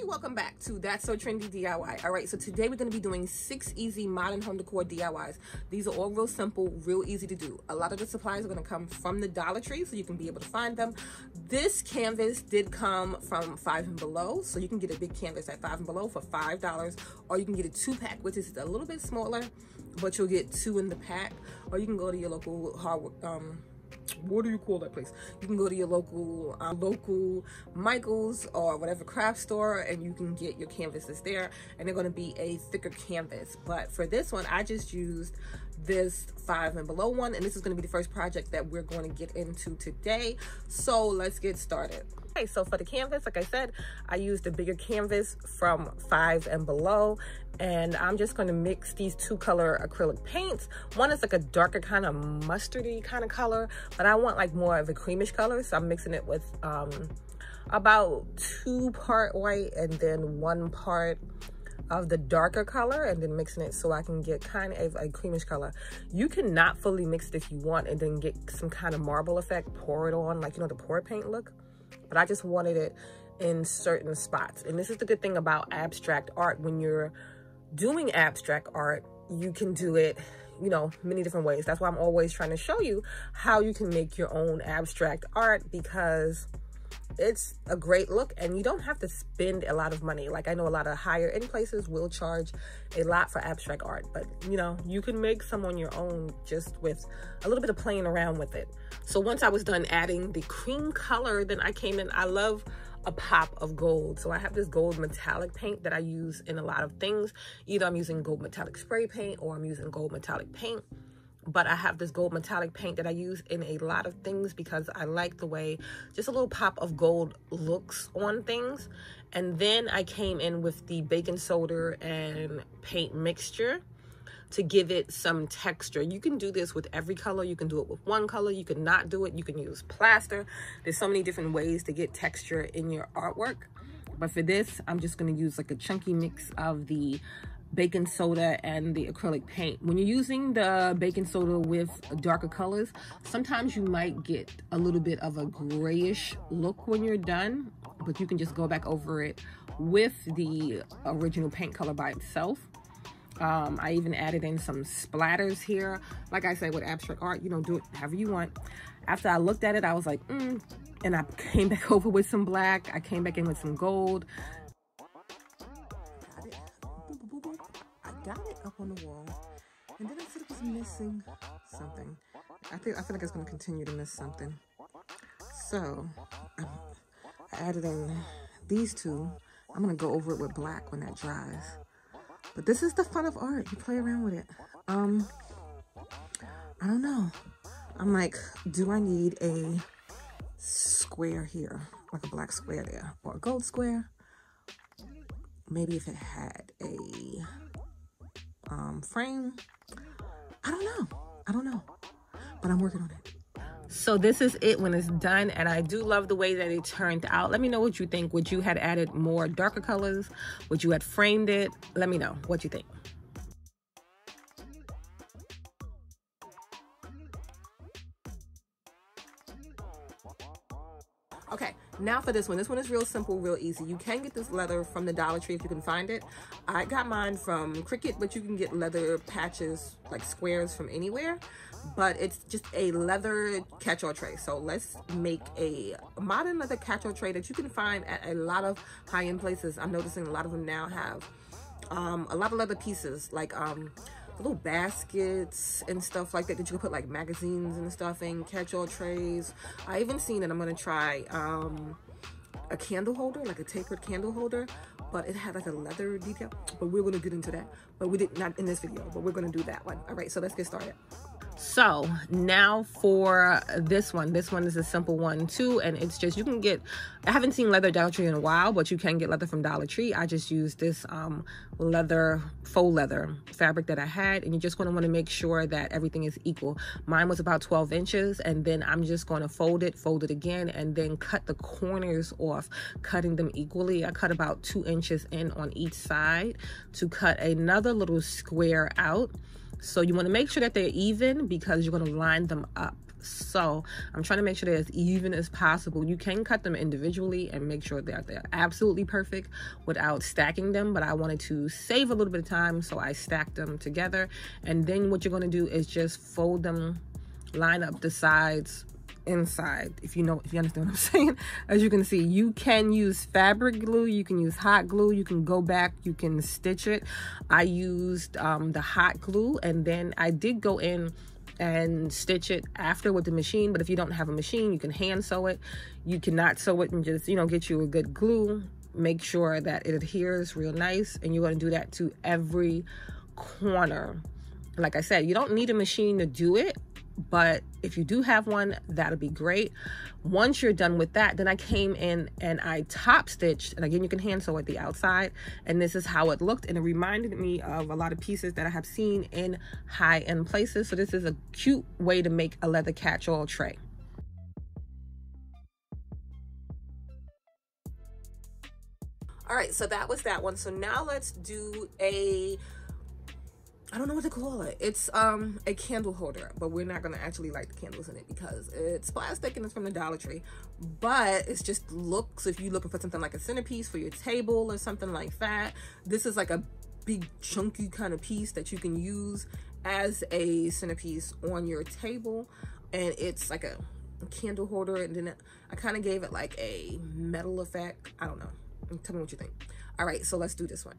Hey, welcome back to That's So Trendy DIY. All right, so today we're going to be doing six easy modern home decor DIYs. These are all real simple, real easy to do. A lot of the supplies are going to come from the Dollar Tree, so you can be able to find them. This canvas did come from Five and Below, so you can get a big canvas at Five and Below for $5, or you can get a two-pack, which is a little bit smaller, but you'll get two in the pack, or you can go to your local hardware, um, what do you call that place? You can go to your local uh, local Michaels or whatever craft store and you can get your canvases there and they're going to be a thicker canvas. But for this one, I just used this five and below one and this is going to be the first project that we're going to get into today. So let's get started. Okay, so for the canvas, like I said, I used a bigger canvas from five and below and I'm just going to mix these two color acrylic paints. One is like a darker kind of mustardy kind of color, but I want like more of a creamish color. So I'm mixing it with um, about two part white and then one part of the darker color and then mixing it so I can get kind of a creamish color. You cannot fully mix it if you want and then get some kind of marble effect, pour it on like, you know, the pour paint look. But I just wanted it in certain spots. And this is the good thing about abstract art when you're doing abstract art, you can do it, you know, many different ways. That's why I'm always trying to show you how you can make your own abstract art because it's a great look and you don't have to spend a lot of money. Like I know a lot of higher end places will charge a lot for abstract art, but you know, you can make some on your own just with a little bit of playing around with it. So once I was done adding the cream color, then I came in, I love a pop of gold. So I have this gold metallic paint that I use in a lot of things. Either I'm using gold metallic spray paint or I'm using gold metallic paint. But I have this gold metallic paint that I use in a lot of things because I like the way just a little pop of gold looks on things. And then I came in with the baking soda and paint mixture to give it some texture. You can do this with every color. You can do it with one color. You can not do it. You can use plaster. There's so many different ways to get texture in your artwork. But for this, I'm just going to use like a chunky mix of the baking soda and the acrylic paint. When you're using the baking soda with darker colors, sometimes you might get a little bit of a grayish look when you're done, but you can just go back over it with the original paint color by itself. Um, I even added in some splatters here. Like I said, with abstract art, you know, do it however you want. After I looked at it, I was like, mm, and I came back over with some black. I came back in with some gold. On the wall. And then I said it was missing something. I think I feel like it's going to continue to miss something. So, I added in these two. I'm going to go over it with black when that dries. But this is the fun of art. You play around with it. Um, I don't know. I'm like, do I need a square here? Like a black square there. Or a gold square? Maybe if it had a um, frame. I don't know. I don't know. But I'm working on it. So this is it when it's done and I do love the way that it turned out. Let me know what you think. Would you had added more darker colors? Would you had framed it? Let me know what you think. Now for this one. This one is real simple, real easy. You can get this leather from the Dollar Tree if you can find it. I got mine from Cricut, but you can get leather patches, like squares from anywhere but it's just a leather catch-all tray. So let's make a modern leather catch-all tray that you can find at a lot of high-end places. I'm noticing a lot of them now have um, a lot of leather pieces, like um, little baskets and stuff like that that you can put like magazines and stuff in, catch-all trays. I even seen that I'm gonna try um, a candle holder, like a tapered candle holder, but it had like a leather detail, but we're gonna get into that. But we did not in this video, but we're gonna do that one. All right, so let's get started. So now for this one, this one is a simple one too. And it's just, you can get, I haven't seen leather Dollar Tree in a while, but you can get leather from Dollar Tree. I just used this um, leather, faux leather fabric that I had. And you're just gonna wanna make sure that everything is equal. Mine was about 12 inches and then I'm just gonna fold it, fold it again, and then cut the corners off, cutting them equally. I cut about two inches in on each side to cut another little square out so you want to make sure that they're even because you're going to line them up. So I'm trying to make sure they're as even as possible. You can cut them individually and make sure that they're absolutely perfect without stacking them. But I wanted to save a little bit of time, so I stacked them together. And then what you're going to do is just fold them, line up the sides inside if you know if you understand what i'm saying. As you can see you can use fabric glue you can use hot glue you can go back you can stitch it. I used um, the hot glue and then i did go in and stitch it after with the machine but if you don't have a machine you can hand sew it. You cannot sew it and just you know get you a good glue. Make sure that it adheres real nice and you're going to do that to every corner. Like i said you don't need a machine to do it but if you do have one that'll be great. Once you're done with that then i came in and i top stitched and again you can hand sew at the outside and this is how it looked and it reminded me of a lot of pieces that i have seen in high-end places so this is a cute way to make a leather catch-all tray. All right so that was that one. So now let's do a I don't know what to call it. It's um a candle holder, but we're not gonna actually light the candles in it because it's plastic and it's from the Dollar Tree. But it's just looks if you're looking for something like a centerpiece for your table or something like that. This is like a big chunky kind of piece that you can use as a centerpiece on your table. And it's like a candle holder and then I kind of gave it like a metal effect. I don't know. Tell me what you think. All right, so let's do this one.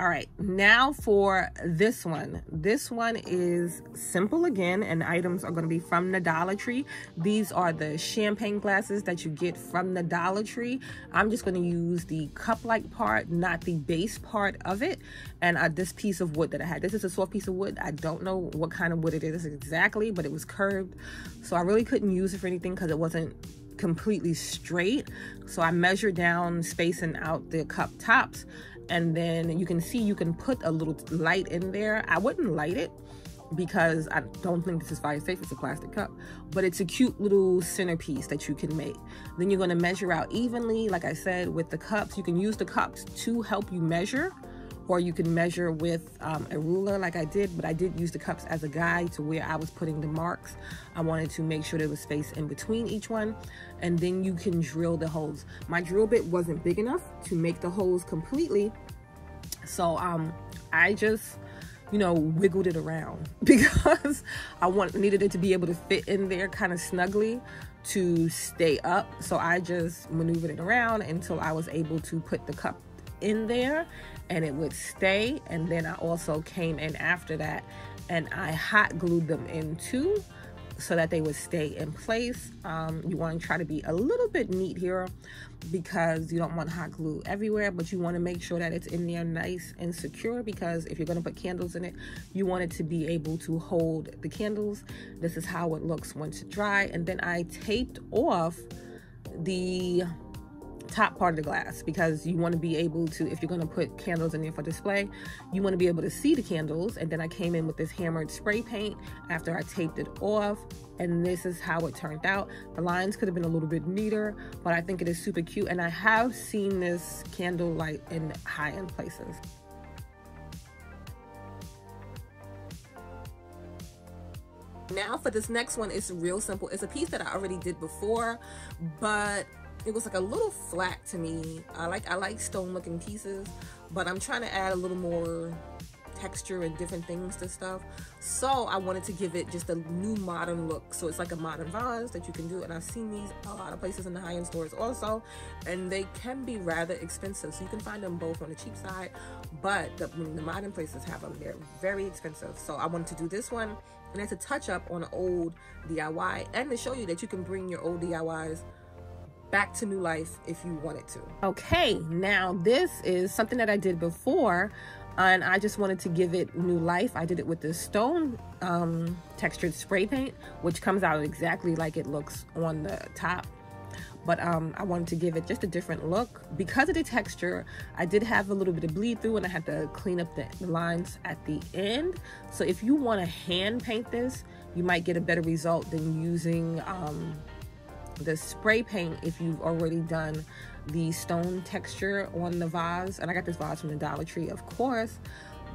All right, now for this one. This one is simple again, and items are going to be from the Dollar Tree. These are the champagne glasses that you get from the Dollar Tree. I'm just going to use the cup-like part, not the base part of it. And uh, this piece of wood that I had. This is a soft piece of wood. I don't know what kind of wood it is exactly, but it was curved. So I really couldn't use it for anything because it wasn't completely straight. So I measured down spacing out the cup tops and then you can see you can put a little light in there. I wouldn't light it because I don't think this is fire safe. It's a plastic cup, but it's a cute little centerpiece that you can make. Then you're going to measure out evenly. Like I said, with the cups, you can use the cups to help you measure or you can measure with um, a ruler like I did, but I did use the cups as a guide to where I was putting the marks. I wanted to make sure there was space in between each one, and then you can drill the holes. My drill bit wasn't big enough to make the holes completely, so um, I just you know, wiggled it around because I want needed it to be able to fit in there kind of snugly to stay up. So I just maneuvered it around until I was able to put the cup in there and it would stay. And then I also came in after that and I hot glued them in too so that they would stay in place. Um, you want to try to be a little bit neat here because you don't want hot glue everywhere, but you want to make sure that it's in there nice and secure because if you're going to put candles in it, you want it to be able to hold the candles. This is how it looks once dry. And then I taped off the top part of the glass because you want to be able to if you're going to put candles in there for display you want to be able to see the candles. And then I came in with this hammered spray paint after I taped it off and this is how it turned out. The lines could have been a little bit neater but I think it is super cute and I have seen this candle light in high-end places. Now for this next one it's real simple. It's a piece that i already did before but it was like a little flat to me. I like I like stone looking pieces, but I'm trying to add a little more texture and different things to stuff. So I wanted to give it just a new modern look. So it's like a modern vase that you can do. And I've seen these a lot of places in the high-end stores also. And they can be rather expensive. So you can find them both on the cheap side. But the, the modern places have them. They're very expensive. So I wanted to do this one. And it's a touch up on an old DIY. And to show you that you can bring your old DIYs back to new life if you wanted to. Okay, now this is something that I did before and I just wanted to give it new life. I did it with this stone um, textured spray paint, which comes out exactly like it looks on the top. But um, I wanted to give it just a different look. Because of the texture, I did have a little bit of bleed through and I had to clean up the lines at the end. So if you want to hand paint this, you might get a better result than using um, the spray paint if you've already done the stone texture on the vase and i got this vase from the dollar tree of course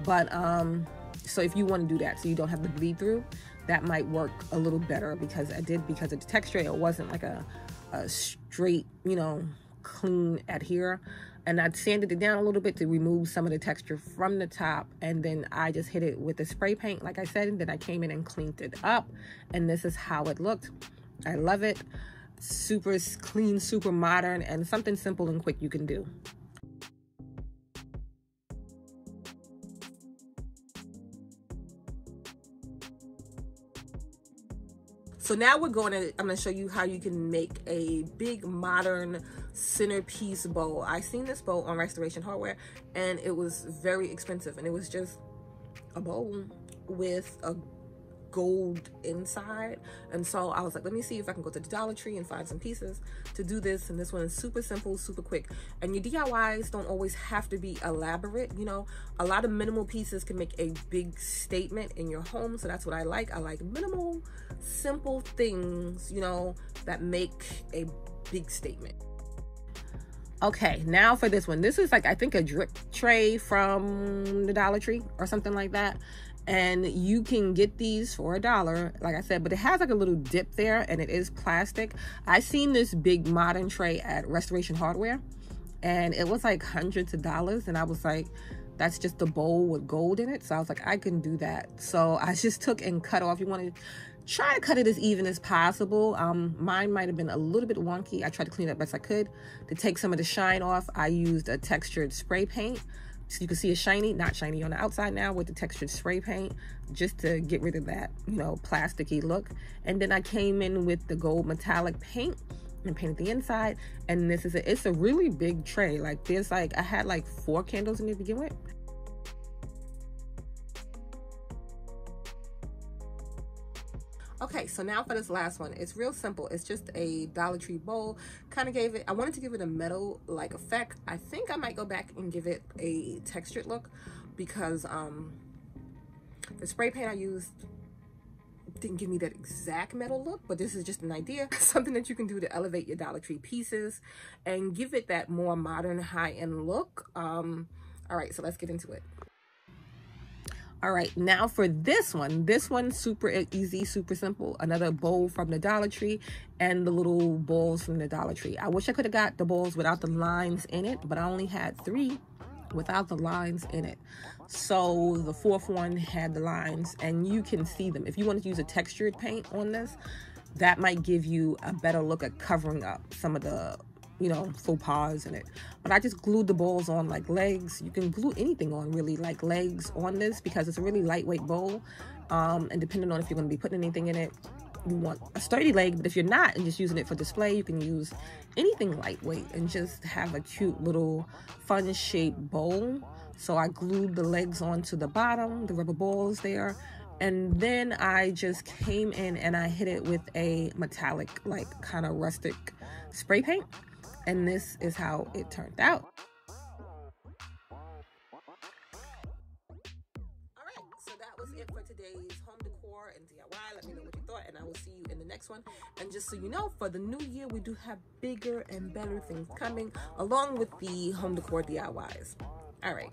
but um so if you want to do that so you don't have the bleed through that might work a little better because I did because of the texture. It wasn't like a, a straight, you know, clean adhere. And I sanded it down a little bit to remove some of the texture from the top. And then I just hit it with the spray paint, like I said. And then I came in and cleaned it up. And this is how it looked. I love it. Super clean, super modern, and something simple and quick you can do. So now we're going to, I'm going to show you how you can make a big modern centerpiece bowl. I seen this bowl on Restoration Hardware and it was very expensive and it was just a bowl with a gold inside. And so I was like let me see if I can go to the Dollar Tree and find some pieces to do this. And this one is super simple super quick. And your DIYs don't always have to be elaborate you know? A lot of minimal pieces can make a big statement in your home. So that's what I like. I like minimal simple things you know that make a big statement. Okay, now for this one. This is like, I think a drip tray from the Dollar Tree or something like that and you can get these for a dollar like i said but it has like a little dip there and it is plastic. I seen this big modern tray at restoration hardware and it was like hundreds of dollars and i was like that's just a bowl with gold in it so i was like i can do that. So i just took and cut off. You want to try to cut it as even as possible. Um mine might have been a little bit wonky. I tried to clean it up best i could. To take some of the shine off i used a textured spray paint so you can see it's shiny, not shiny on the outside now with the textured spray paint, just to get rid of that, you know, plasticky look. And then I came in with the gold metallic paint and painted the inside. And this is a, it's a really big tray. Like there's like, I had like four candles in it to begin with. Okay, so now for this last one. It's real simple. It's just a Dollar Tree bowl. Kind of gave it, I wanted to give it a metal-like effect. I think I might go back and give it a textured look because um, the spray paint I used didn't give me that exact metal look, but this is just an idea. Something that you can do to elevate your Dollar Tree pieces and give it that more modern high-end look. Um, all right, so let's get into it. All right, now for this one, this one super easy, super simple. Another bowl from the Dollar Tree and the little bowls from the Dollar Tree. I wish I could have got the bowls without the lines in it, but I only had three without the lines in it. So the fourth one had the lines and you can see them. If you want to use a textured paint on this, that might give you a better look at covering up some of the you know, faux pas in it. But I just glued the balls on like legs. You can glue anything on really like legs on this because it's a really lightweight bowl. Um, and depending on if you're going to be putting anything in it, you want a sturdy leg. But if you're not and just using it for display, you can use anything lightweight and just have a cute little fun shaped bowl. So I glued the legs onto the bottom, the rubber balls there. And then I just came in and I hit it with a metallic, like kind of rustic spray paint and this is how it turned out. So that was it for today's home decor and DIY. Let me know what you thought, and I will see you in the next one. And just so you know, for the new year, we do have bigger and better things coming along with the home decor DIYs. Alright.